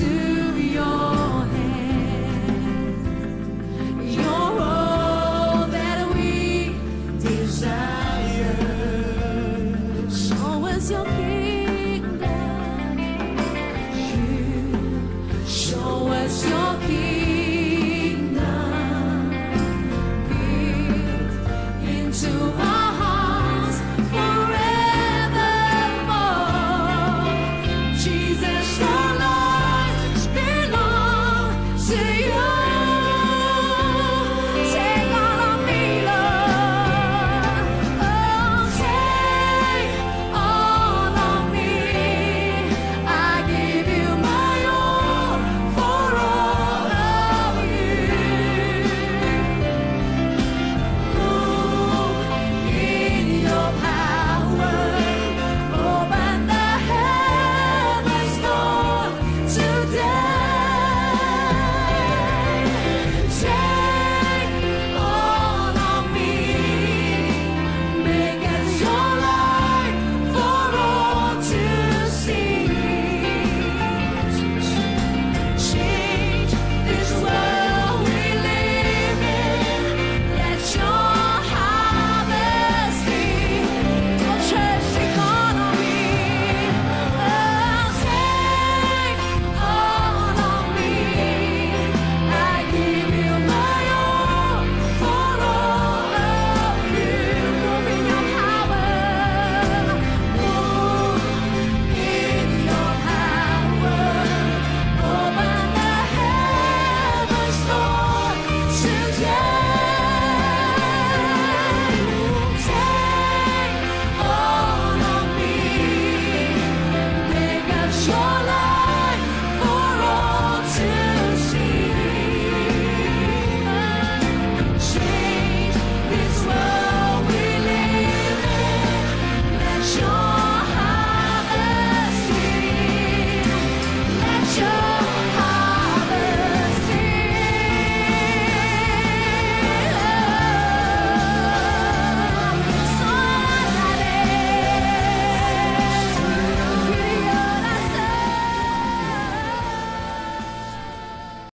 we